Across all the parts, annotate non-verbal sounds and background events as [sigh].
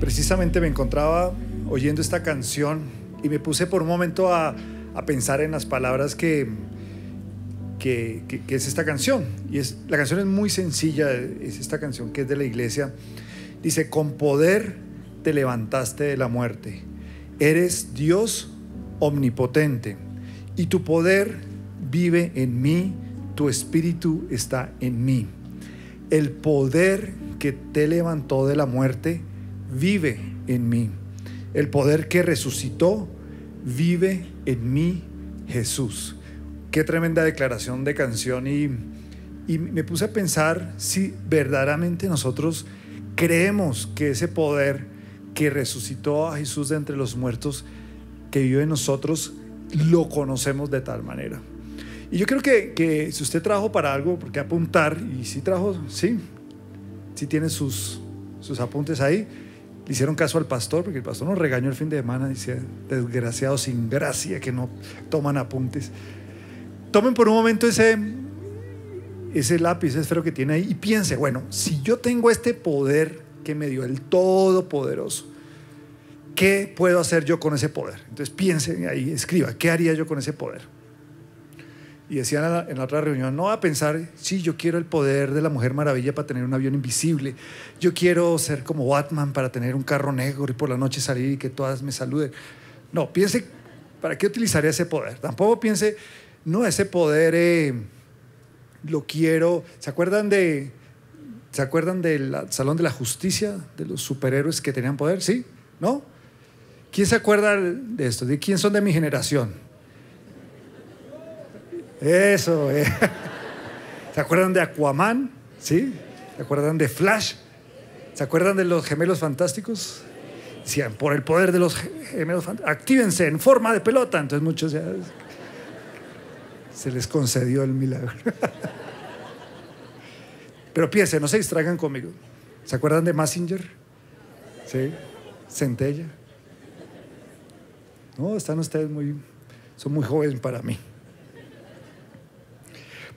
precisamente me encontraba oyendo esta canción y me puse por un momento a, a pensar en las palabras que, que, que, es esta canción. Y es, la canción es muy sencilla, es esta canción que es de la iglesia. Dice, con poder te levantaste de la muerte. Eres Dios omnipotente y tu poder vive en mí, tu espíritu está en mí. El poder que te levantó de la muerte vive en mí. El poder que resucitó vive en mí, Jesús. Qué tremenda declaración de canción y, y me puse a pensar si verdaderamente nosotros creemos que ese poder que resucitó a Jesús de entre los muertos, que vive en nosotros, lo conocemos de tal manera. Y yo creo que, que si usted trajo para algo, porque apuntar, y si trajo, sí, si tiene sus, sus apuntes ahí, le hicieron caso al pastor, porque el pastor nos regañó el fin de semana, dice, desgraciados sin gracia que no toman apuntes. Tomen por un momento ese, ese lápiz, ese esfero que tiene ahí y piense, bueno, si yo tengo este poder que me dio el Todopoderoso, ¿qué puedo hacer yo con ese poder? Entonces piense ahí, escriba, ¿qué haría yo con ese poder? Y decían en la, otra reunión, no va a pensar, sí, yo quiero el poder de la Mujer Maravilla para tener un avión invisible, yo quiero ser como Batman para tener un carro negro y por la noche salir y que todas me saluden. No, piense, ¿para qué utilizaría ese poder? Tampoco piense, no, ese poder eh, lo quiero, ¿se acuerdan de... ¿Se acuerdan del Salón de la Justicia, de los superhéroes que tenían poder? ¿Sí? ¿No? ¿Quién se acuerda de esto? ¿De quién son de mi generación? Eso, eh. [laughs] ¿Se acuerdan de Aquaman? ¿Sí? ¿Se acuerdan de Flash? ¿Se acuerdan de los gemelos fantásticos? Decían, por el poder de los gemelos fantásticos, actívense en forma de pelota. Entonces muchos ya se les concedió el milagro. [laughs] Pero piensen, no se distraigan conmigo. ¿Se acuerdan de Massinger? ¿Sí? Centella. No, están ustedes muy, son muy jóvenes para mí.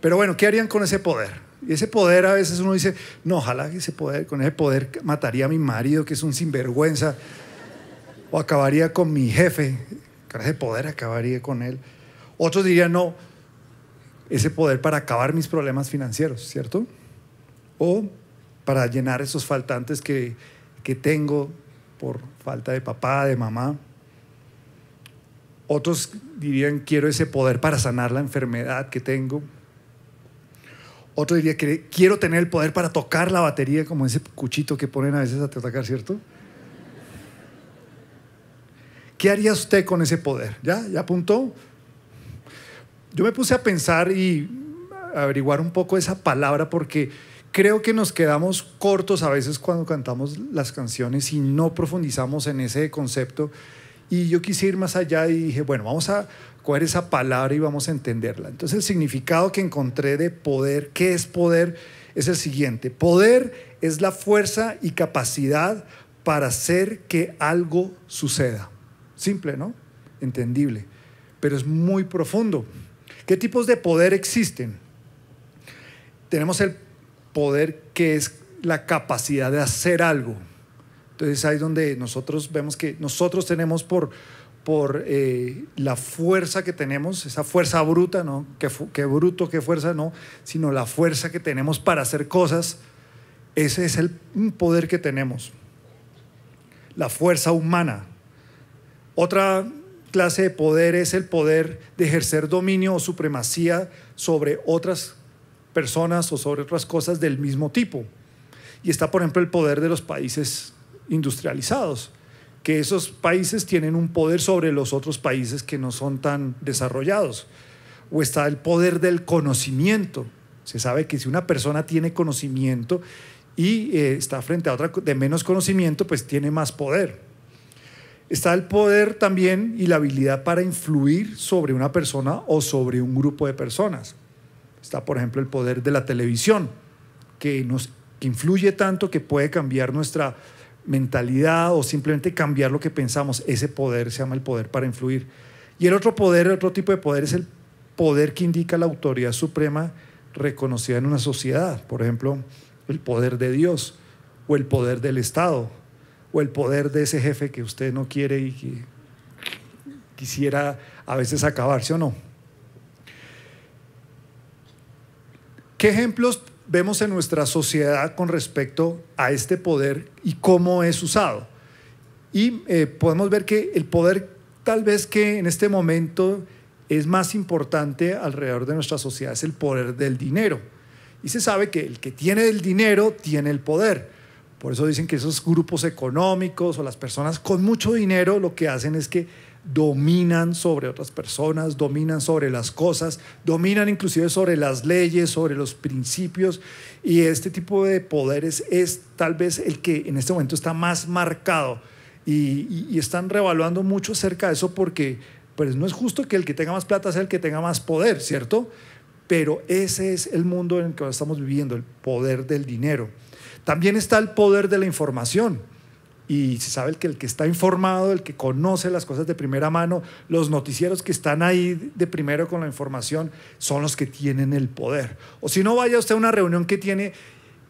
Pero bueno, ¿qué harían con ese poder? Y ese poder a veces uno dice, no, ojalá que ese poder, con ese poder mataría a mi marido, que es un sinvergüenza, o acabaría con mi jefe, con ese poder acabaría con él. Otros dirían, no, ese poder para acabar mis problemas financieros, ¿cierto? O para llenar esos faltantes que, que tengo por falta de papá, de mamá. Otros dirían, quiero ese poder para sanar la enfermedad que tengo. Otro diría que quiero tener el poder para tocar la batería, como ese cuchito que ponen a veces a tocar, ¿cierto? ¿Qué haría usted con ese poder? ¿Ya? ¿Ya apuntó? Yo me puse a pensar y averiguar un poco esa palabra porque creo que nos quedamos cortos a veces cuando cantamos las canciones y no profundizamos en ese concepto. Y yo quise ir más allá y dije, bueno, vamos a coger esa palabra y vamos a entenderla. Entonces el significado que encontré de poder, ¿qué es poder? Es el siguiente. Poder es la fuerza y capacidad para hacer que algo suceda. Simple, ¿no? Entendible. Pero es muy profundo. ¿Qué tipos de poder existen? Tenemos el poder que es la capacidad de hacer algo. Entonces ahí es donde nosotros vemos que nosotros tenemos por, por eh, la fuerza que tenemos, esa fuerza bruta, ¿no? Qué, qué bruto, qué fuerza, no, sino la fuerza que tenemos para hacer cosas. Ese es el poder que tenemos. La fuerza humana. Otra clase de poder es el poder de ejercer dominio o supremacía sobre otras personas o sobre otras cosas del mismo tipo. Y está, por ejemplo, el poder de los países industrializados, que esos países tienen un poder sobre los otros países que no son tan desarrollados. O está el poder del conocimiento. Se sabe que si una persona tiene conocimiento y eh, está frente a otra de menos conocimiento, pues tiene más poder. Está el poder también y la habilidad para influir sobre una persona o sobre un grupo de personas. Está, por ejemplo, el poder de la televisión, que nos que influye tanto que puede cambiar nuestra mentalidad o simplemente cambiar lo que pensamos. Ese poder se llama el poder para influir. Y el otro poder, el otro tipo de poder es el poder que indica la autoridad suprema reconocida en una sociedad. Por ejemplo, el poder de Dios o el poder del Estado o el poder de ese jefe que usted no quiere y que quisiera a veces acabarse o no. ¿Qué ejemplos vemos en nuestra sociedad con respecto a este poder y cómo es usado? Y eh, podemos ver que el poder tal vez que en este momento es más importante alrededor de nuestra sociedad es el poder del dinero. Y se sabe que el que tiene el dinero tiene el poder. Por eso dicen que esos grupos económicos o las personas con mucho dinero lo que hacen es que dominan sobre otras personas, dominan sobre las cosas, dominan inclusive sobre las leyes, sobre los principios. Y este tipo de poderes es tal vez el que en este momento está más marcado. Y, están revaluando mucho acerca de eso porque pues, no es justo que el que tenga más plata sea el que tenga más poder, ¿cierto? Pero ese es el mundo en el que estamos viviendo, el poder del dinero. También está el poder de la información. Y se sabe que el que está informado, el que conoce las cosas de primera mano, los noticieros que están ahí de primero con la información, son los que tienen el poder. O si no, vaya usted a una reunión que tiene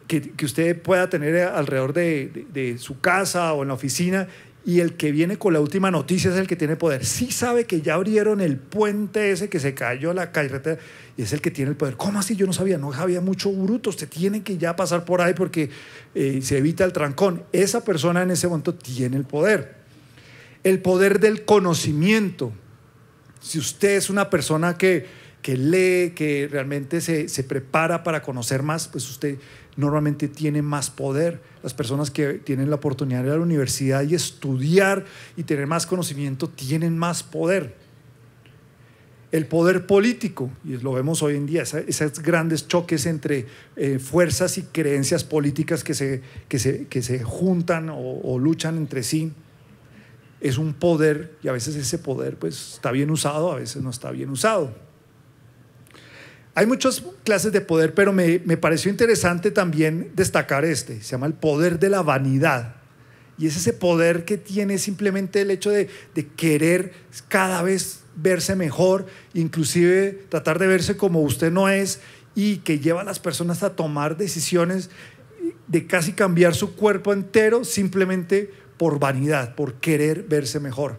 que, usted pueda tener alrededor de, de, su casa o en la oficina y el que viene con la última noticia es el que tiene poder. Sí sabe que ya abrieron el puente ese que se cayó la carretera y es el que tiene el poder. ¿Cómo así? Yo no sabía, no había mucho bruto, usted tiene que ya pasar por ahí porque eh, se evita el trancón. Esa persona en ese momento tiene el poder. El poder del conocimiento. Si usted es una persona que, que lee, que realmente se, se prepara para conocer más, pues usted normalmente tiene más poder. Las personas que tienen la oportunidad de ir a la universidad y estudiar y tener más conocimiento tienen más poder. El poder político, y lo vemos hoy en día, esos grandes choques entre eh, fuerzas y creencias políticas que se, que se, que se juntan o, o luchan entre sí, es un poder y a veces ese poder pues está bien usado, a veces no está bien usado. Hay muchas clases de poder, pero me, pareció interesante también destacar este. Se llama el poder de la vanidad. Y es ese poder que tiene simplemente el hecho de, querer cada vez verse mejor, inclusive tratar de verse como usted no es y que lleva a las personas a tomar decisiones de casi cambiar su cuerpo entero simplemente por vanidad, por querer verse mejor.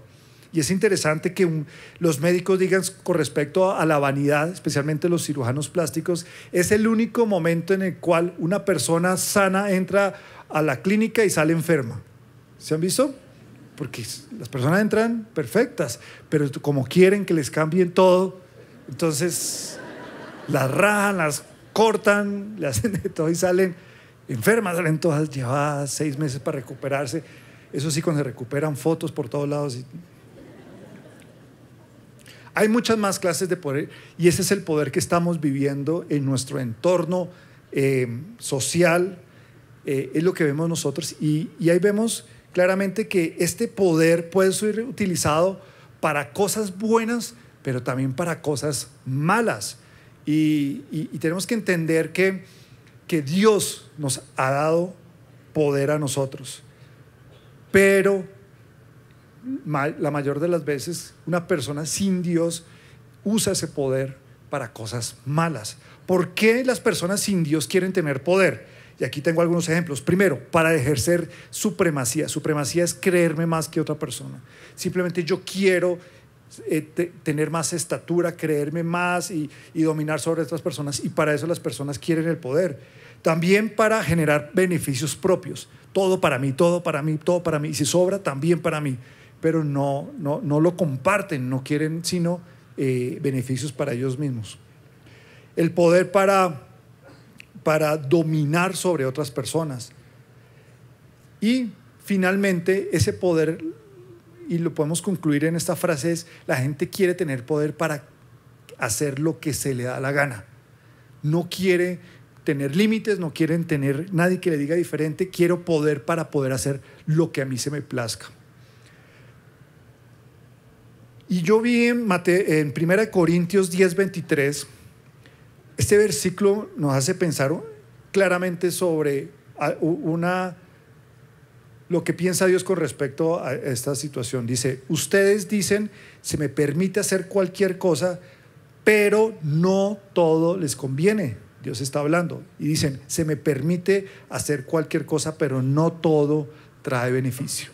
Y es interesante que los médicos digan con respecto a la vanidad, especialmente los cirujanos plásticos, es el único momento en el cual una persona sana entra a la clínica y sale enferma. ¿Se han visto? Porque las personas entran perfectas, pero como quieren que les cambien todo, entonces las rajan, las cortan, le hacen de todo y salen enfermas, salen todas llevadas seis meses para recuperarse. Eso sí, cuando se recuperan fotos por todos lados. Y hay muchas más clases de poder y ese es el poder que estamos viviendo en nuestro entorno eh, social, eh, es lo que vemos nosotros y, ahí vemos claramente que este poder puede ser utilizado para cosas buenas, pero también para cosas malas. Y, y tenemos que entender que, que Dios nos ha dado poder a nosotros, pero la mayor de las veces una persona sin Dios usa ese poder para cosas malas. ¿Por qué las personas sin Dios quieren tener poder? Y aquí tengo algunos ejemplos. Primero, para ejercer supremacía. Supremacía es creerme más que otra persona. Simplemente yo quiero eh, tener más estatura, creerme más y, y dominar sobre otras personas. Y para eso las personas quieren el poder. También para generar beneficios propios. Todo para mí, todo para mí, todo para mí. Y si sobra, también para mí pero no, no, no lo comparten, no quieren sino eh, beneficios para ellos mismos. El poder para, para dominar sobre otras personas. Y finalmente ese poder, y lo podemos concluir en esta frase, es la gente quiere tener poder para hacer lo que se le da la gana. No quiere tener límites, no quieren tener nadie que le diga diferente, quiero poder para poder hacer lo que a mí se me plazca. Y yo vi en, Mate, en 1 Corintios 10, 23, este versículo nos hace pensar claramente sobre una, lo que piensa Dios con respecto a esta situación. Dice, ustedes dicen, se me permite hacer cualquier cosa, pero no todo les conviene. Dios está hablando. Y dicen, se me permite hacer cualquier cosa, pero no todo trae beneficio.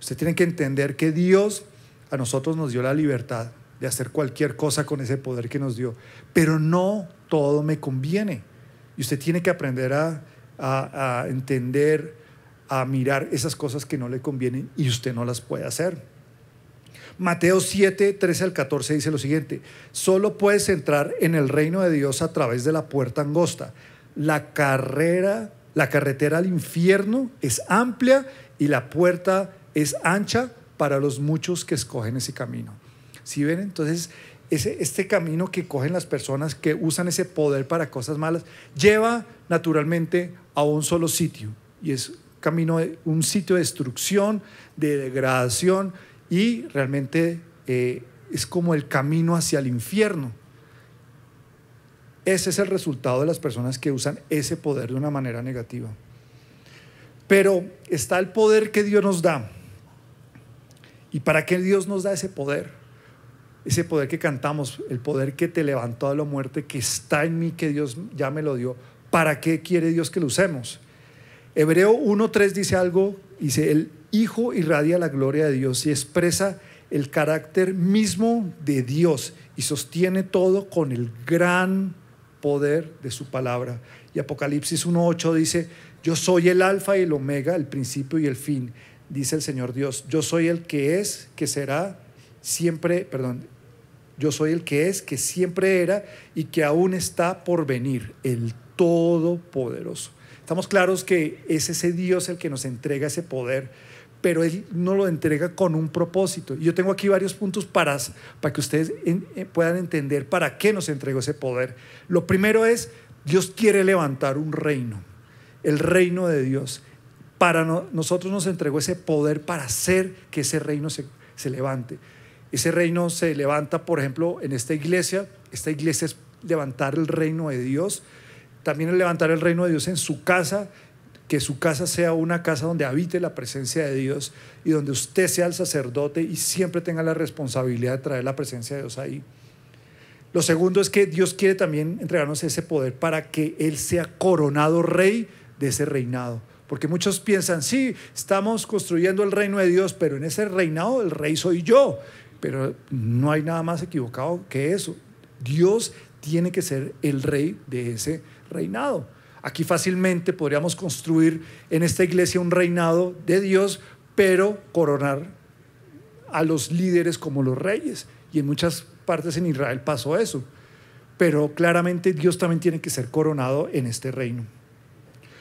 Usted tiene que entender que Dios nosotros nos dio la libertad de hacer cualquier cosa con ese poder que nos dio, pero no todo me conviene. Y usted tiene que aprender a, a entender, a mirar esas cosas que no le convienen y usted no las puede hacer. Mateo 7, 13 al 14 dice lo siguiente, solo puedes entrar en el reino de Dios a través de la puerta angosta. La carrera, la carretera al infierno es amplia y la puerta es ancha para los muchos que escogen ese camino. ¿Sí ven? Entonces, ese, este camino que cogen las personas que usan ese poder para cosas malas, lleva naturalmente a un solo sitio. Y es camino un sitio de destrucción, de degradación y realmente eh, es como el camino hacia el infierno. Ese es el resultado de las personas que usan ese poder de una manera negativa. Pero está el poder que Dios nos da. ¿Y para qué Dios nos da ese poder? Ese poder que cantamos, el poder que te levantó de la muerte, que está en mí, que Dios ya me lo dio. ¿Para qué quiere Dios que lo usemos? Hebreo 1.3 dice algo, dice, el Hijo irradia la gloria de Dios y expresa el carácter mismo de Dios y sostiene todo con el gran poder de su palabra. Y Apocalipsis 1.8 dice, yo soy el alfa y el omega, el principio y el fin, dice el Señor Dios. Yo soy el que es, que será, siempre, perdón, yo soy el que es, que siempre era y que aún está por venir, el Todopoderoso. Estamos claros que es ese Dios el que nos entrega ese poder pero Él no lo entrega con un propósito. Yo tengo aquí varios puntos para, para que ustedes eh, puedan entender para qué nos entregó ese poder. Lo primero es, Dios quiere levantar un reino, el reino de Dios. Para nosotros nos entregó ese poder para hacer que ese reino se, se levante. Ese reino se levanta, por ejemplo, en esta iglesia. Esta iglesia es levantar el reino de Dios. También es levantar el reino de Dios en su casa que su casa sea una casa donde habite la presencia de Dios y donde usted sea el sacerdote y siempre tenga la responsabilidad de traer la presencia de Dios ahí. Lo segundo es que Dios quiere también entregarnos ese poder para que Él sea coronado rey de ese reinado. Porque muchos piensan, sí, estamos construyendo el reino de Dios, pero en ese reinado el rey soy yo. Pero no hay nada más equivocado que eso. Dios tiene que ser el rey de ese reinado. Aquí fácilmente podríamos construir en esta iglesia un reinado de Dios, pero coronar a los líderes como los reyes. Y en muchas partes en Israel pasó eso. Pero claramente Dios también tiene que ser coronado en este reino.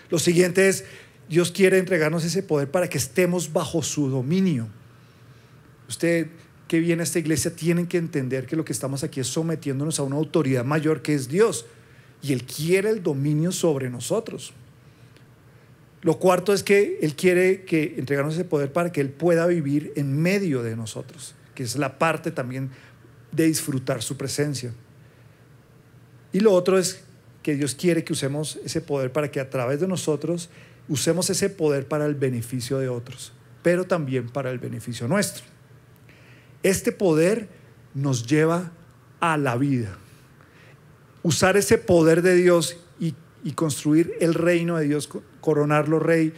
Lo siguiente es, Dios quiere entregarnos ese poder para que estemos bajo su dominio. Usted que viene a esta iglesia tiene que entender que lo que estamos aquí es sometiéndonos a una autoridad mayor que es Dios y Él quiere el dominio sobre nosotros. Lo cuarto es que Él quiere que entregarnos ese poder para que Él pueda vivir en medio de nosotros, que es la parte también de disfrutar su presencia. Y lo otro es que Dios quiere que usemos ese poder para que a través de nosotros usemos ese poder para el beneficio de otros, pero también para el beneficio nuestro. Este poder nos lleva a la vida usar ese poder de Dios y, construir el reino de Dios, coronarlo rey,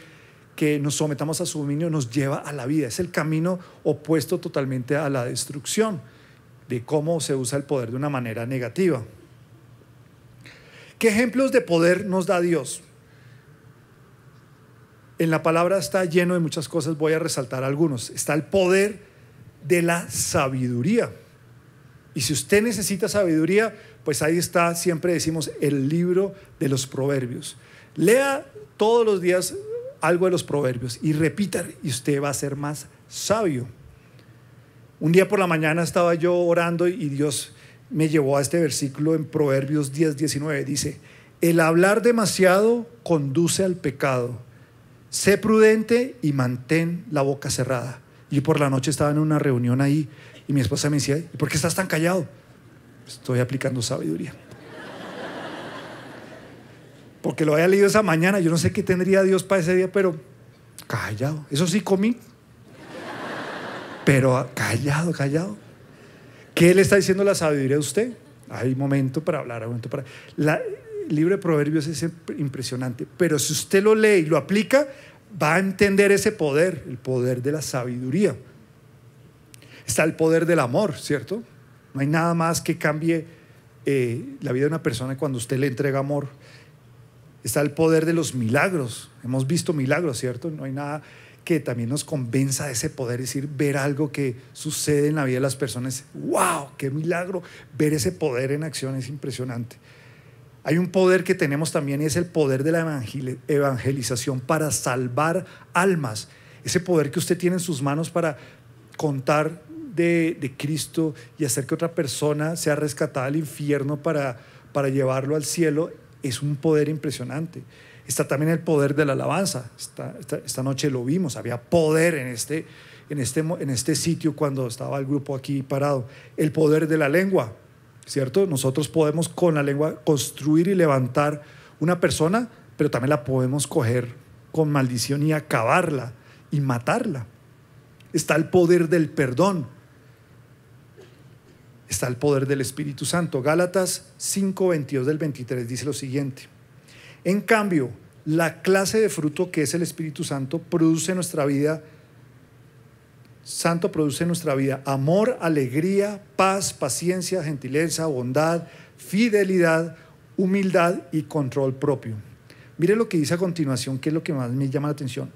que nos sometamos a su dominio, nos lleva a la vida. Es el camino opuesto totalmente a la destrucción, de cómo se usa el poder de una manera negativa. ¿Qué ejemplos de poder nos da Dios? En la palabra está lleno de muchas cosas, voy a resaltar algunos. Está el poder de la sabiduría. Y si usted necesita sabiduría, pues ahí está, siempre decimos, el libro de los proverbios. Lea todos los días algo de los proverbios y repita y usted va a ser más sabio. Un día por la mañana estaba yo orando y Dios me llevó a este versículo en Proverbios 10, 19. Dice, el hablar demasiado conduce al pecado. Sé prudente y mantén la boca cerrada. Y por la noche estaba en una reunión ahí y mi esposa me decía, ¿y por qué estás tan callado? Estoy aplicando sabiduría. Porque lo había leído esa mañana, yo no sé qué tendría Dios para ese día, pero callado. Eso sí comí, pero callado, callado. ¿Qué le está diciendo la sabiduría a usted? Hay momento para hablar, hay momento para... el libro de Proverbios es impresionante, pero si usted lo lee y lo aplica, va a entender ese poder, el poder de la sabiduría. Está el poder del amor, ¿cierto? No hay nada más que cambie eh, la vida de una persona cuando usted le entrega amor. Está el poder de los milagros. Hemos visto milagros, ¿cierto? No hay nada que también nos convenza de ese poder, es decir, ver algo que sucede en la vida de las personas. ¡Wow! ¡Qué milagro! Ver ese poder en acción es impresionante. Hay un poder que tenemos también y es el poder de la evangelización para salvar almas. Ese poder que usted tiene en sus manos para contar de, Cristo y hacer que otra persona sea rescatada del infierno para, para llevarlo al cielo es un poder impresionante. Está también el poder de la alabanza. Esta, esta, noche lo vimos, había poder en este, en, este, en este sitio cuando estaba el grupo aquí parado. El poder de la lengua. ¿Cierto? Nosotros podemos con la lengua construir y levantar una persona, pero también la podemos coger con maldición y acabarla y matarla. Está el poder del perdón. Está el poder del Espíritu Santo. Gálatas 5, 22 del 23 dice lo siguiente. En cambio, la clase de fruto que es el Espíritu Santo produce en nuestra vida Santo produce en nuestra vida amor, alegría, paz, paciencia, gentileza, bondad, fidelidad, humildad y control propio. Mire lo que dice a continuación, que es lo que más me llama la atención.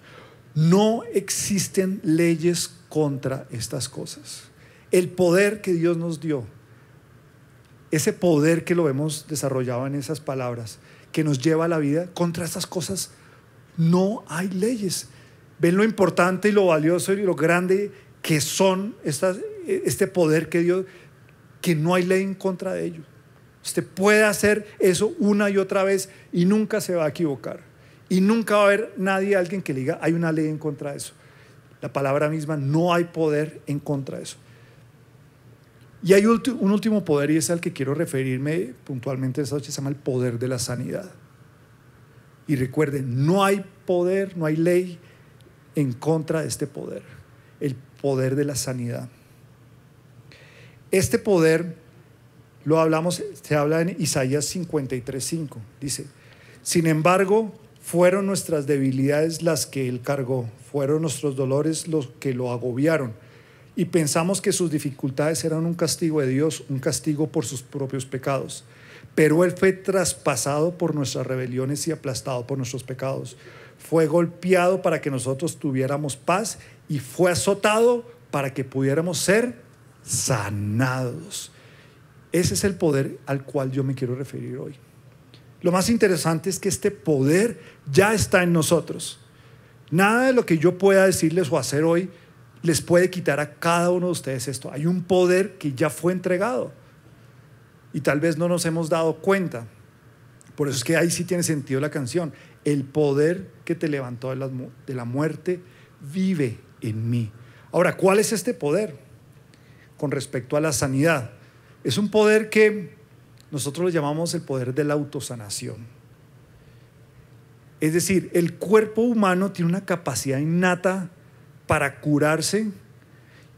No existen leyes contra estas cosas. El poder que Dios nos dio, ese poder que lo hemos desarrollado en esas palabras, que nos lleva a la vida, contra estas cosas no hay leyes ven lo importante y lo valioso y lo grande que son estas, este poder que Dios, que no hay ley en contra de ellos. Usted puede hacer eso una y otra vez y nunca se va a equivocar. Y nunca va a haber nadie, alguien que le diga, hay una ley en contra de eso. La palabra misma, no hay poder en contra de eso. Y hay un último poder y es al que quiero referirme puntualmente esta noche, se llama el poder de la sanidad. Y recuerden, no hay poder, no hay ley en contra de este poder, el poder de la sanidad. Este poder lo hablamos, se habla en Isaías 53:5. Dice, sin embargo, fueron nuestras debilidades las que él cargó, fueron nuestros dolores los que lo agobiaron. Y pensamos que sus dificultades eran un castigo de Dios, un castigo por sus propios pecados. Pero él fue traspasado por nuestras rebeliones y aplastado por nuestros pecados fue golpeado para que nosotros tuviéramos paz y fue azotado para que pudiéramos ser sanados. Ese es el poder al cual yo me quiero referir hoy. Lo más interesante es que este poder ya está en nosotros. Nada de lo que yo pueda decirles o hacer hoy les puede quitar a cada uno de ustedes esto. Hay un poder que ya fue entregado y tal vez no nos hemos dado cuenta. Por eso es que ahí sí tiene sentido la canción. El poder que te levantó de la, muerte vive en mí. Ahora, ¿cuál es este poder? Con respecto a la sanidad. Es un poder que nosotros lo llamamos el poder de la autosanación. Es decir, el cuerpo humano tiene una capacidad innata para curarse,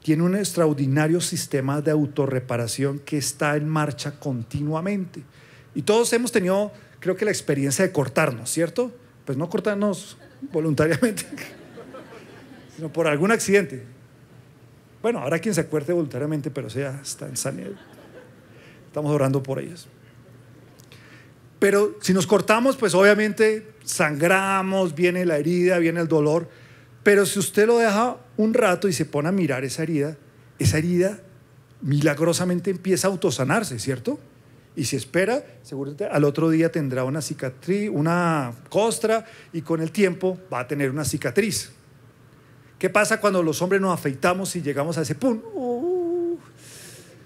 tiene un extraordinario sistema de autorreparación que está en marcha continuamente. Y todos hemos tenido creo que la experiencia de cortarnos, ¿cierto? Pues no cortarnos voluntariamente, [laughs] sino por algún accidente. Bueno, ahora quien se acuerde voluntariamente, pero sea, está en sanidad. Estamos orando por ellos. Pero si nos cortamos, pues obviamente sangramos, viene la herida, viene el dolor. Pero si usted lo deja un rato y se pone a mirar esa herida, esa herida milagrosamente empieza a autosanarse, ¿cierto? Y si espera, seguramente al otro día tendrá una cicatriz, una costra y con el tiempo va a tener una cicatriz. ¿Qué pasa cuando los hombres nos afeitamos y llegamos a ese punto? Uh,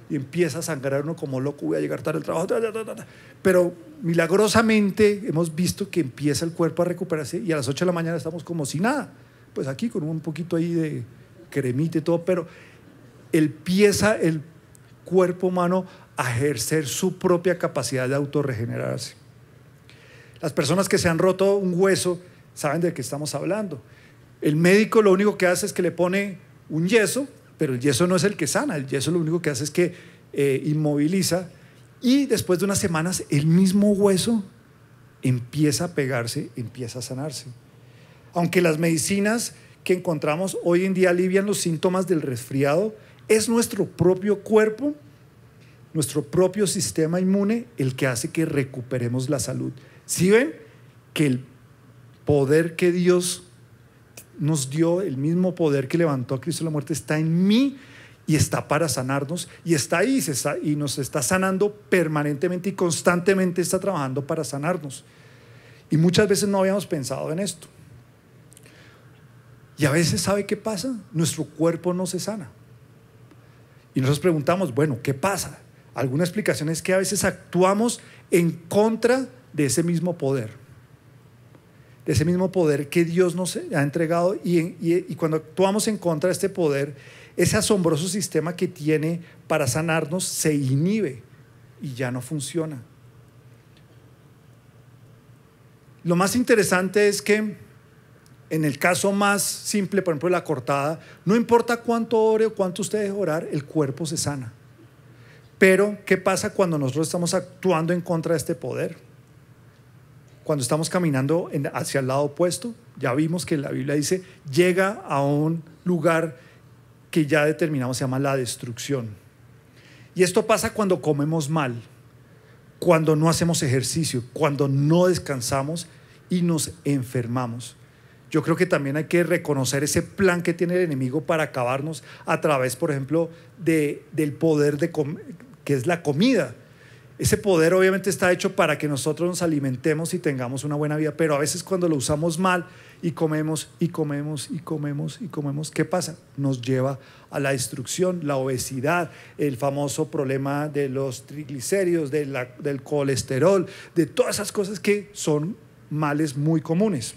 y empieza a sangrar uno como loco, voy a llegar tarde al trabajo. Pero milagrosamente hemos visto que empieza el cuerpo a recuperarse y a las 8 de la mañana estamos como si nada. Pues aquí con un poquito ahí de cremita y todo, pero empieza el cuerpo humano a ejercer su propia capacidad de autorregenerarse. Las personas que se han roto un hueso saben de qué estamos hablando. El médico lo único que hace es que le pone un yeso, pero el yeso no es el que sana, el yeso lo único que hace es que eh, inmoviliza y después de unas semanas el mismo hueso empieza a pegarse, empieza a sanarse. Aunque las medicinas que encontramos hoy en día alivian los síntomas del resfriado, es nuestro propio cuerpo, nuestro propio sistema inmune el que hace que recuperemos la salud. Si ven que el poder que Dios nos dio, el mismo poder que levantó a Cristo la muerte, está en mí y está para sanarnos y está ahí y nos está sanando permanentemente y constantemente está trabajando para sanarnos. Y muchas veces no habíamos pensado en esto. Y a veces, ¿sabe qué pasa? Nuestro cuerpo no se sana. Y nos preguntamos, bueno, ¿qué pasa? Alguna explicación es que a veces actuamos en contra de ese mismo poder. De ese mismo poder que Dios nos ha entregado. Y, cuando actuamos en contra de este poder, ese asombroso sistema que tiene para sanarnos se inhibe y ya no funciona. Lo más interesante es que en el caso más simple, por ejemplo, la cortada, no importa cuánto ore o cuánto usted deje orar, el cuerpo se sana. Pero, ¿qué pasa cuando nosotros estamos actuando en contra de este poder? Cuando estamos caminando hacia el lado opuesto, ya vimos que la Biblia dice, llega a un lugar que ya determinamos se llama la destrucción. Y esto pasa cuando comemos mal, cuando no hacemos ejercicio, cuando no descansamos y nos enfermamos. Yo creo que también hay que reconocer ese plan que tiene el enemigo para acabarnos a través, por ejemplo, de, del poder de que es la comida. Ese poder obviamente está hecho para que nosotros nos alimentemos y tengamos una buena vida, pero a veces cuando lo usamos mal y comemos y comemos y comemos y comemos, ¿qué pasa? Nos lleva a la destrucción, la obesidad, el famoso problema de los triglicéridos, de del colesterol, de todas esas cosas que son males muy comunes.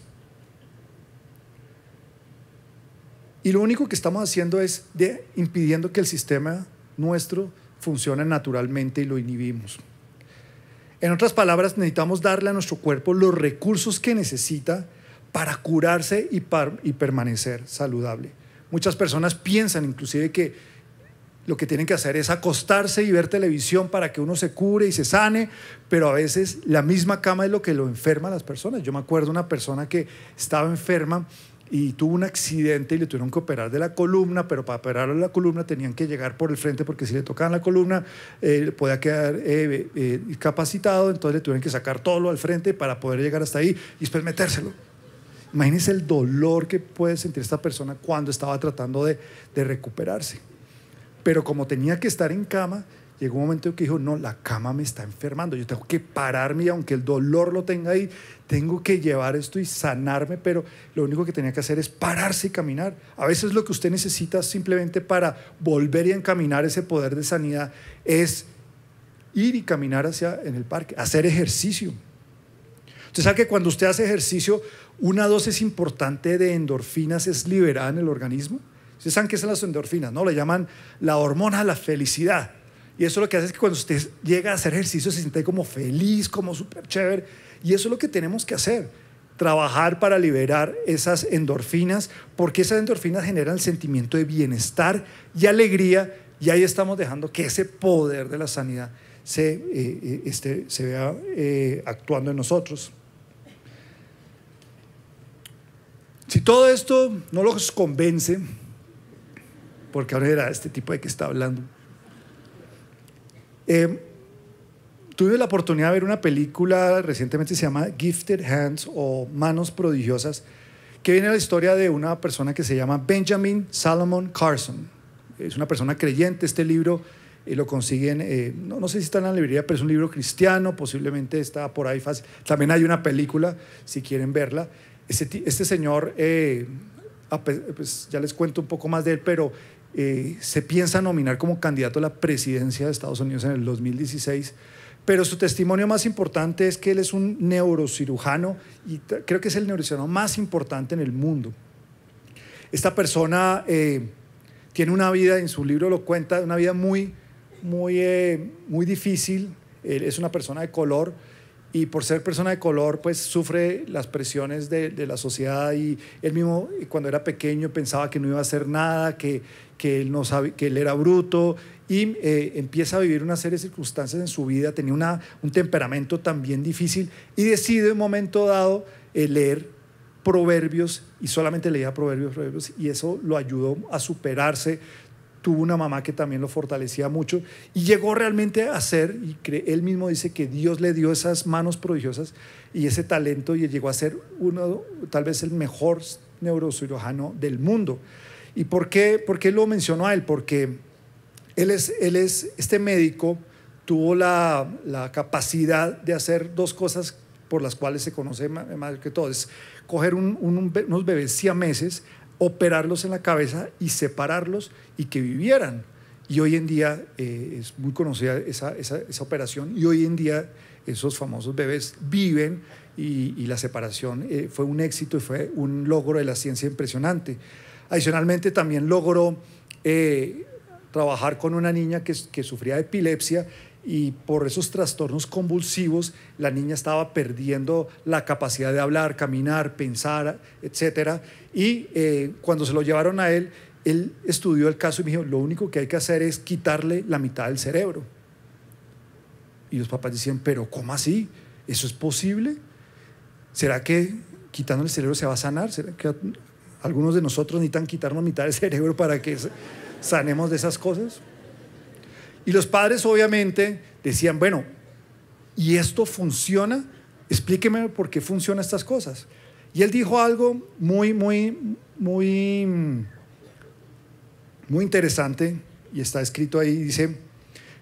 Y lo único que estamos haciendo es de, impidiendo que el sistema nuestro funcione naturalmente y lo inhibimos. En otras palabras, necesitamos darle a nuestro cuerpo los recursos que necesita para curarse y, y permanecer saludable. Muchas personas piensan inclusive que lo que tienen que hacer es acostarse y ver televisión para que uno se cure y se sane, pero a veces la misma cama es lo que lo enferma a las personas. Yo me acuerdo de una persona que estaba enferma y tuvo un accidente y le tuvieron que operar de la columna, pero para operarle la columna tenían que llegar por el frente porque si le tocaban la columna eh, podía quedar eh, eh, incapacitado, entonces le tuvieron que sacar todo lo al frente para poder llegar hasta ahí y después metérselo. Imagínense el dolor que puede sentir esta persona cuando estaba tratando de, de recuperarse. Pero como tenía que estar en cama, llegó un momento que dijo, no, la cama me está enfermando, yo tengo que pararme y aunque el dolor lo tenga ahí, tengo que llevar esto y sanarme, pero lo único que tenía que hacer es pararse y caminar. A veces lo que usted necesita simplemente para volver y encaminar ese poder de sanidad es ir y caminar hacia en el parque, hacer ejercicio. Usted sabe que cuando usted hace ejercicio, una dosis importante de endorfinas es liberada en el organismo. Ustedes saben qué son las endorfinas, ¿no? Le llaman la hormona de la felicidad. Y eso lo que hace es que cuando usted llega a hacer ejercicio se siente como feliz, como súper chévere. Y eso es lo que tenemos que hacer. Trabajar para liberar esas endorfinas, porque esas endorfinas generan el sentimiento de bienestar y alegría. Y ahí estamos dejando que ese poder de la sanidad se, eh, eh, este, se vea eh, actuando en nosotros. Si todo esto no los convence, porque ahora era este tipo de que está hablando, eh, tuve la oportunidad de ver una película recientemente, se llama Gifted Hands o Manos Prodigiosas, que viene la historia de una persona que se llama Benjamin Salomon Carson. Es una persona creyente, este libro eh, lo consiguen, eh, no, sé si está en la librería, pero es un libro cristiano, posiblemente está por ahí fácil. También hay una película, si quieren verla. Este, este señor, pues ya les cuento un poco más de él, pero eh, se piensa nominar como candidato a la presidencia de Estados Unidos en el 2016. Pero su testimonio más importante es que él es un neurocirujano y creo que es el neurocirujano más importante en el mundo. Esta persona eh, tiene una vida, en su libro lo cuenta, una vida muy, muy, eh, muy difícil. Es una persona de color y por ser persona de color, pues sufre las presiones de, la sociedad y él mismo cuando era pequeño pensaba que no iba a hacer nada, que, que él, no sabe, que él era bruto y eh, empieza a vivir una serie de circunstancias en su vida, tenía una, un temperamento también difícil y decide en un momento dado eh, leer proverbios y solamente leía proverbios, proverbios y eso lo ayudó a superarse. Tuvo una mamá que también lo fortalecía mucho y llegó realmente a ser, y él mismo dice que Dios le dio esas manos prodigiosas y ese talento y llegó a ser uno, tal vez el mejor neurocirujano del mundo. ¿Y por qué, por qué lo mencionó a él? Porque él es, él es este médico, tuvo la, la capacidad de hacer dos cosas por las cuales se conoce más, que todo, es coger unos bebés siameses, operarlos en la cabeza y separarlos y que vivieran. Y hoy en día eh, es muy conocida esa, esa, operación y hoy en día esos famosos bebés viven y, y la separación eh, fue un éxito y fue un logro de la ciencia impresionante. Adicionalmente también logró eh, trabajar con una niña que, que sufría de epilepsia y por esos trastornos convulsivos la niña estaba perdiendo la capacidad de hablar, caminar, pensar, etc. Y eh, cuando se lo llevaron a él, él estudió el caso y me dijo, lo único que hay que hacer es quitarle la mitad del cerebro. Y los papás decían, pero ¿cómo así? ¿Eso es posible? ¿Será que quitando el cerebro se va a sanar? ¿Será que algunos de nosotros necesitan quitarnos mitad del cerebro para que sanemos de esas cosas? Y los padres obviamente decían, bueno, ¿y esto funciona? Explíqueme por qué funcionan estas cosas. Y él dijo algo muy, muy, muy, muy interesante y está escrito ahí. Dice,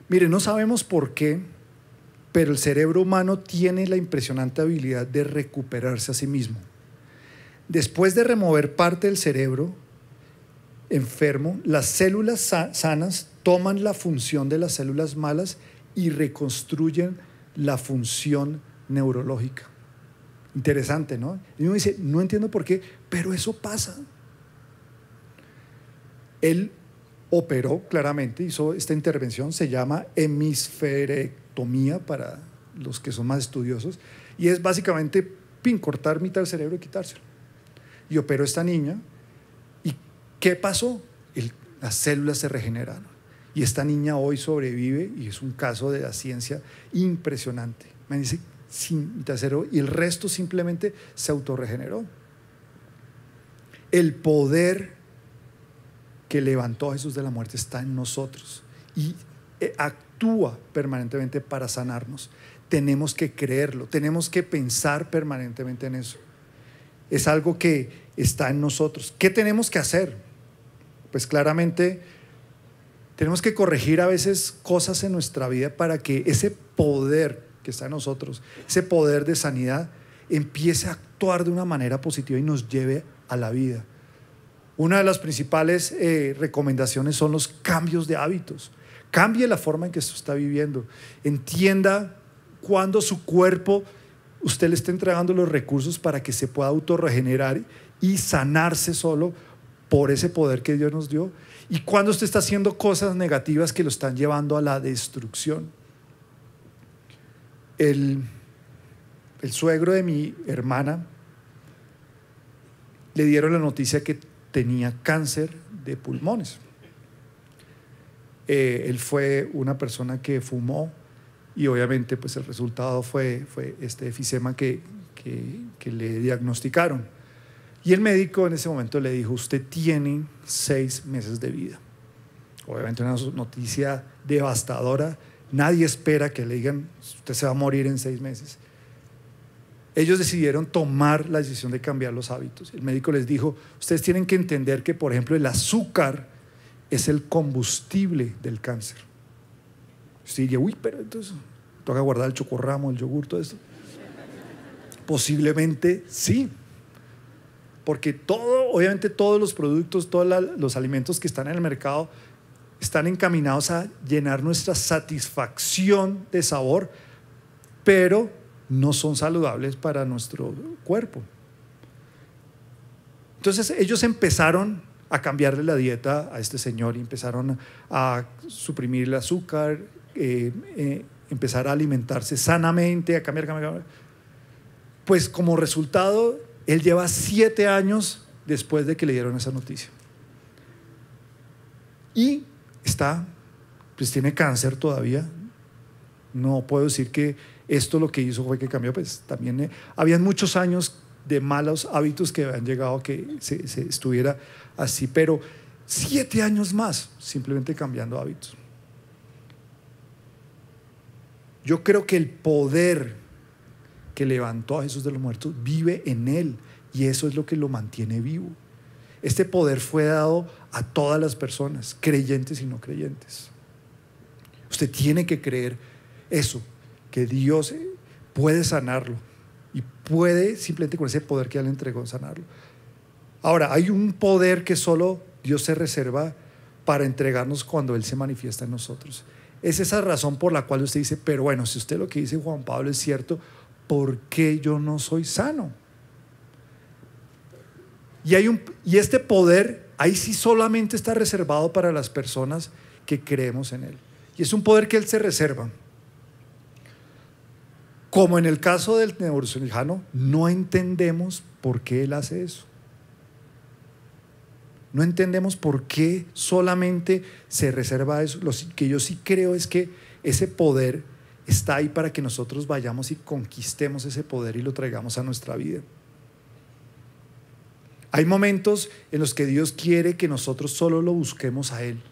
mire, no sabemos por qué, pero el cerebro humano tiene la impresionante habilidad de recuperarse a sí mismo. Después de remover parte del cerebro enfermo, las células sanas toman la función de las células malas y reconstruyen la función neurológica. Interesante, ¿no? Y uno dice, no entiendo por qué, pero eso pasa. Él operó claramente, hizo esta intervención, se llama hemisferectomía para los que son más estudiosos, y es básicamente pin, cortar mitad del cerebro y quitárselo. Y operó esta niña, ¿y qué pasó? las células se regeneraron. Y esta niña hoy sobrevive y es un caso de la ciencia impresionante. Me dice, sin tercero, y el resto simplemente se autorregeneró. El poder que levantó a Jesús de la muerte está en nosotros y eh, actúa permanentemente para sanarnos. Tenemos que creerlo, tenemos que pensar permanentemente en eso. Es algo que está en nosotros. ¿Qué tenemos que hacer? Pues claramente tenemos que corregir a veces cosas en nuestra vida para que ese poder que está en nosotros, ese poder de sanidad, empiece a actuar de una manera positiva y nos lleve a la vida. Una de las principales eh, recomendaciones son los cambios de hábitos. Cambie la forma en que se está viviendo. Entienda cuando su cuerpo, usted le está entregando los recursos para que se pueda autorregenerar y sanarse solo por ese poder que Dios nos dio y cuando usted está haciendo cosas negativas que lo están llevando a la destrucción. El, suegro de mi hermana le dieron la noticia que tenía cáncer de pulmones. Eh, él fue una persona que fumó y obviamente pues el resultado fue, fue este efisema que, que le diagnosticaron. Y el médico en ese momento le dijo, usted tiene seis meses de vida. Obviamente una noticia devastadora. Nadie espera que le digan, usted se va a morir en seis meses. Ellos decidieron tomar la decisión de cambiar los hábitos. El médico les dijo, ustedes tienen que entender que, por ejemplo, el azúcar es el combustible del cáncer. Usted diría, uy, pero entonces, toca guardar el chocorramo, el yogur, todo esto. Posiblemente sí, porque todo, obviamente todos los productos, todos los alimentos que están en el mercado están encaminados a llenar nuestra satisfacción de sabor, pero no son saludables para nuestro cuerpo. Entonces ellos empezaron a cambiarle la dieta a este señor y empezaron a suprimir el azúcar, eh, eh, empezar a alimentarse sanamente, a cambiar, cambiar. Pues como resultado él lleva siete años después de que le dieron esa noticia. Y está, pues tiene cáncer todavía. No puedo decir que esto lo que hizo fue que cambió, pues también eh, habían muchos años de malos hábitos que habían llegado a que se, se estuviera así, pero siete años más simplemente cambiando hábitos. Yo creo que el poder que levantó a Jesús de los muertos vive en él y eso es lo que lo mantiene vivo. Este poder fue dado a todas las personas, creyentes y no creyentes. Usted tiene que creer eso, que Dios puede sanarlo y puede simplemente con ese poder que Él le entregó sanarlo. Ahora, hay un poder que solo Dios se reserva para entregarnos cuando Él se manifiesta en nosotros. Es esa razón por la cual usted dice, pero bueno, si usted lo que dice Juan Pablo es cierto, ¿por qué yo no soy sano? Y, hay un, y este poder ahí sí solamente está reservado para las personas que creemos en Él. Y es un poder que Él se reserva. Como en el caso del neurocirujano, no entendemos por qué Él hace eso. No entendemos por qué solamente se reserva eso. Lo que yo sí creo es que ese poder está ahí para que nosotros vayamos y conquistemos ese poder y lo traigamos a nuestra vida. Hay momentos en los que Dios quiere que nosotros solo lo busquemos a Él.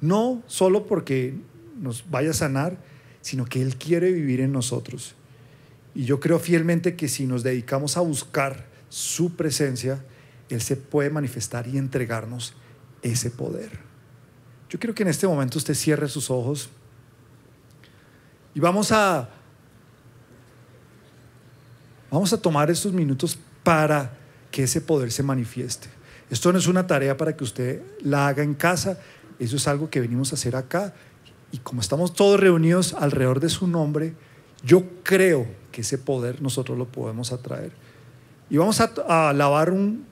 No solo porque nos vaya a sanar, sino que Él quiere vivir en nosotros. Y yo creo fielmente que si nos dedicamos a buscar su presencia, Él se puede manifestar y entregarnos ese poder. Yo quiero que en este momento usted cierre sus ojos y vamos a vamos a tomar estos minutos para que ese poder se manifieste. Esto no es una tarea para que usted la haga en casa, eso es algo que venimos a hacer acá. Y como estamos todos reunidos alrededor de su nombre, yo creo que ese poder nosotros lo podemos atraer. Y vamos a, alabar un,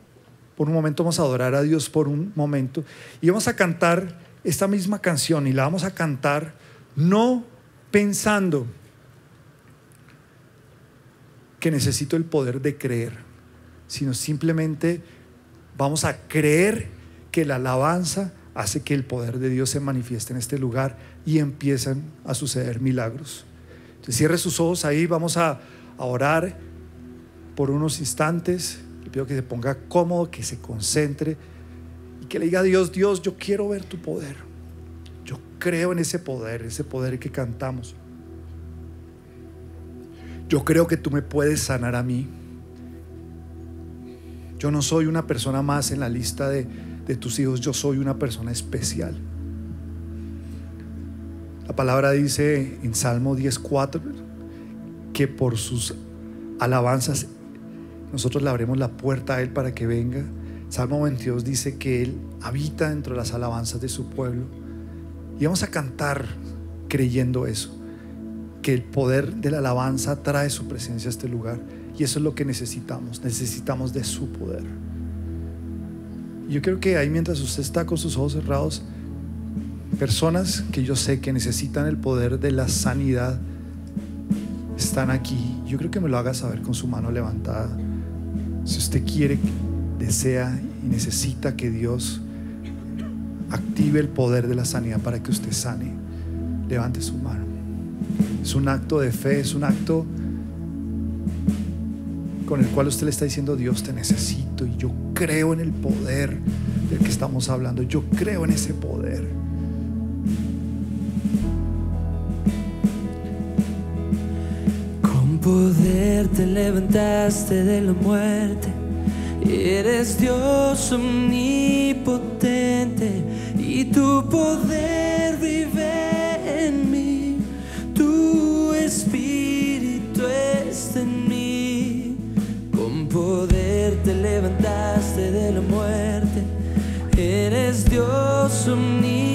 por un momento, vamos a adorar a Dios por un momento. Y vamos a cantar esta misma canción y la vamos a cantar no pensando que necesito el poder de creer sino simplemente vamos a creer que la alabanza hace que el poder de Dios se manifieste en este lugar y empiezan a suceder milagros. Entonces cierre sus ojos ahí, vamos a, a orar por unos instantes. Le pido que se ponga cómodo, que se concentre y que le diga a Dios, Dios, yo quiero ver tu poder. Creo en ese poder, ese poder que cantamos. Yo creo que tú me puedes sanar a mí. Yo no soy una persona más en la lista de, tus hijos, yo soy una persona especial. La palabra dice en Salmo 10.4 que por sus alabanzas nosotros le abrimos la puerta a Él para que venga. Salmo 22 dice que Él habita dentro de las alabanzas de su pueblo. Y vamos a cantar creyendo eso, que el poder de la alabanza trae su presencia a este lugar. Y eso es lo que necesitamos. Necesitamos de su poder. Yo creo que ahí mientras usted está con sus ojos cerrados, personas que yo sé que necesitan el poder de la sanidad están aquí. Yo creo que me lo haga saber con su mano levantada. Si usted quiere, desea y necesita que Dios active el poder de la sanidad para que usted sane, levante su mano. Es un acto de fe, es un acto con el cual usted le está diciendo, Dios te necesito y yo creo en el poder del que estamos hablando, yo creo en ese poder. Con poder te levantaste de la muerte, eres Dios omnipotente tu poder vive en mí, tu espíritu está en mí poder te levantaste de la muerte. Eres Dios omnipotente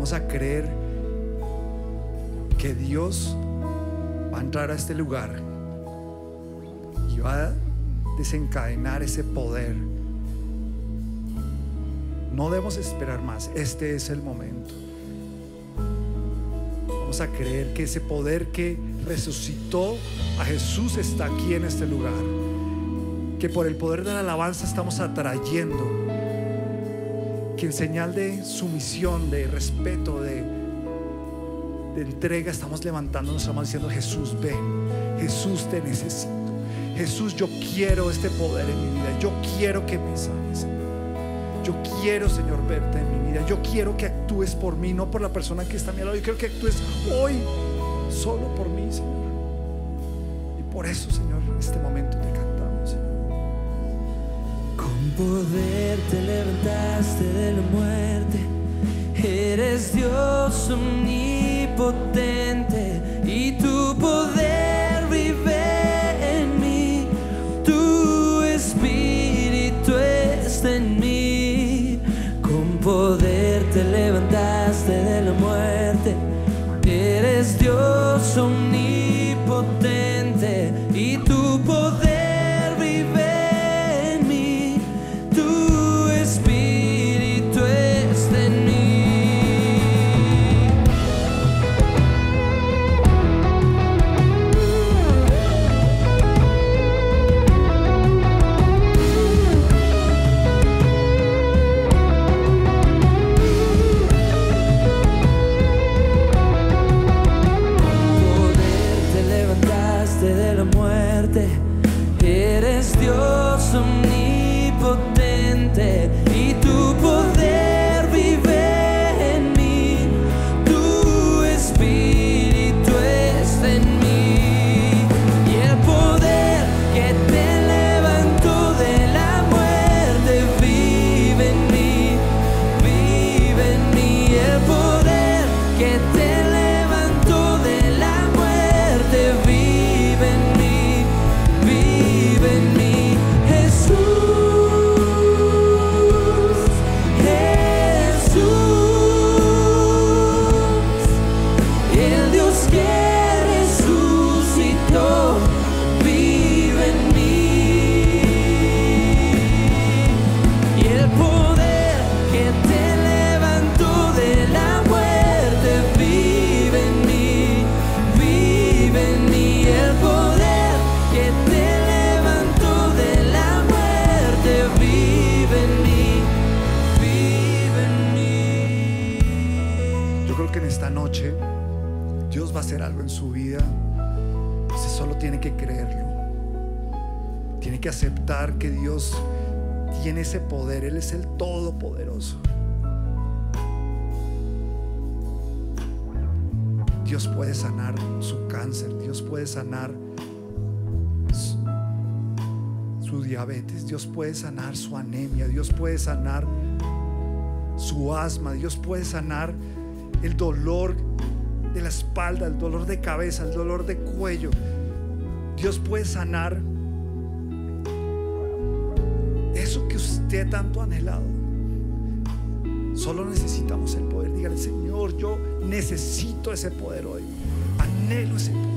Vamos a creer que Dios va a entrar a este lugar y va a desencadenar ese poder No debemos esperar más. Este es el momento. Vamos a creer que ese poder que resucitó a Jesús está aquí en este lugar. Que por el poder de la alabanza estamos atrayendo. Que en señal de sumisión, de respeto, de, entrega, estamos levantándonos, estamos diciendo, Jesús, ven. Jesús, te necesito. Jesús, yo quiero este poder en mi vida. Yo quiero que me sanes. Yo quiero, Señor, verte en mi vida. Yo quiero que actúes por mí, no por la persona que está a mi lado. Yo quiero que actúes hoy solo por mí, Señor. Y por eso, Señor, en este momento te poder te levantaste de la muerte. Eres Dios omnipotente y tu poder vive en mí. Tu espíritu está en mí. Con poder te levantaste de la muerte. Eres Dios omnipotente poder. Él es el todopoderoso. Dios puede sanar su cáncer. Dios puede sanar su diabetes. Dios puede sanar su anemia. Dios puede sanar su asma. Dios puede sanar el dolor de la espalda, el dolor de cabeza, el dolor de cuello. Dios puede sanar usted tanto anhelado. Solo necesitamos el poder. Dígale, Señor, yo necesito ese poder hoy. Anhelo ese poder.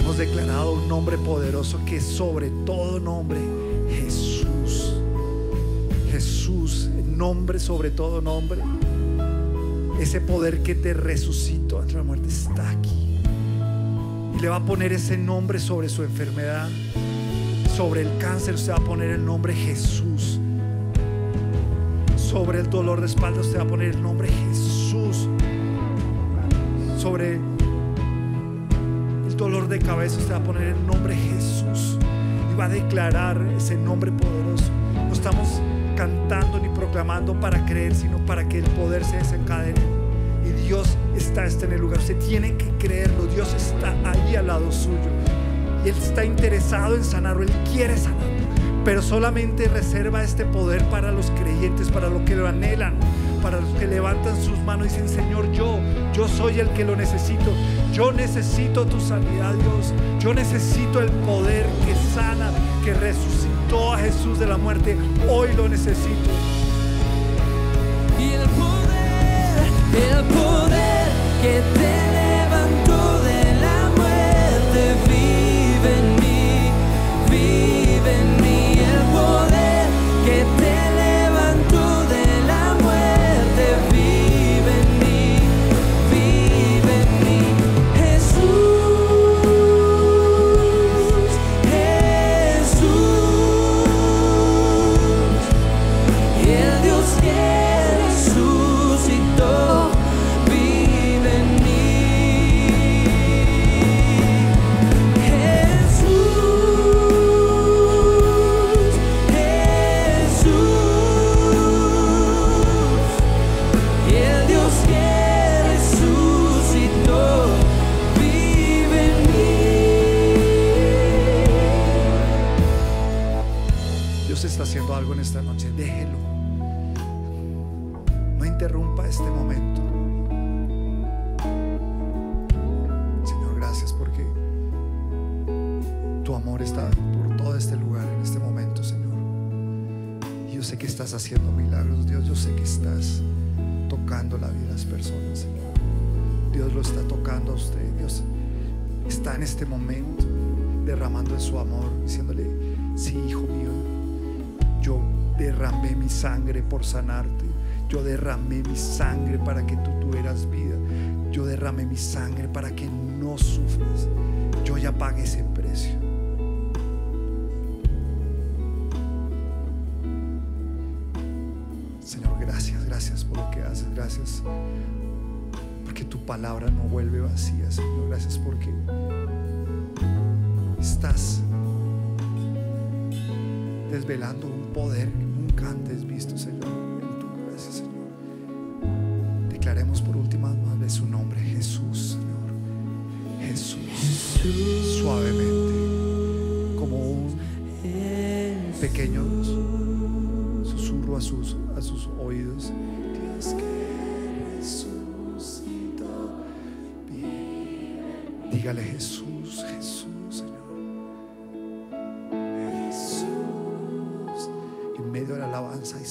Hemos declarado un nombre poderoso que sobre todo nombre, Jesús. Jesús, nombre sobre todo nombre. Ese poder que te resucitó entre la muerte está aquí. Y le va a poner ese nombre sobre su enfermedad. Sobre el cáncer usted va a poner el nombre Jesús. Sobre el dolor de espalda usted va a poner el nombre Jesús. Sobre el dolor de cabeza usted va a poner el nombre Jesús. Y va a declarar ese nombre poderoso. No estamos cantando ni proclamando para creer, sino para que el poder se desencadene. Y Dios está este en el lugar. Usted tiene que creerlo. Dios está ahí al lado suyo. Y Él está interesado en sanarlo. Él quiere sanarlo. Pero solamente reserva este poder para los creyentes, para los que lo anhelan, para los que levantan sus manos y dicen, Señor, yo, yo soy el que lo necesito. Yo necesito tu sanidad, Dios. Yo necesito el poder que sana, que resucitó a Jesús de la muerte. Hoy lo necesito. Y el poder, el poder que te levantó de la muerte Gracias porque tu palabra no vuelve vacía, Señor. Gracias porque estás desvelando un poder que nunca antes visto, Señor. En tu gracia, Señor. Declaremos por última vez su nombre, Jesús, Señor. Jesús. Suavemente, como un pequeño susurro a sus, a sus oídos. Dígale Jesús, Jesús, Señor. Jesús. En medio de la alabanza y